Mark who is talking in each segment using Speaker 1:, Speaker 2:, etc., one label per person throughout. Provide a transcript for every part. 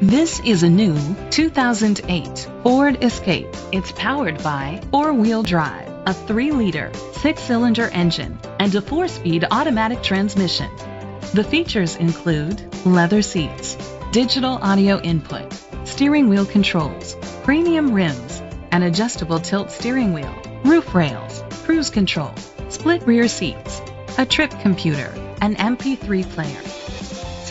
Speaker 1: This is a new 2008 Ford Escape. It's powered by four-wheel drive, a 3-liter, six-cylinder engine, and a 4-speed automatic transmission. The features include leather seats, digital audio input, steering wheel controls, premium rims, an adjustable tilt steering wheel, roof rails, cruise control, split rear seats, a trip computer, an MP3 player.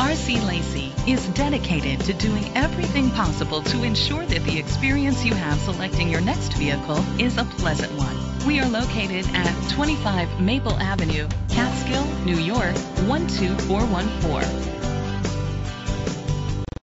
Speaker 1: RC Lacy is dedicated to doing everything possible to ensure that the experience you have selecting your next vehicle is a pleasant one. We are located at 25 Maple Avenue, Catskill, New York 12414.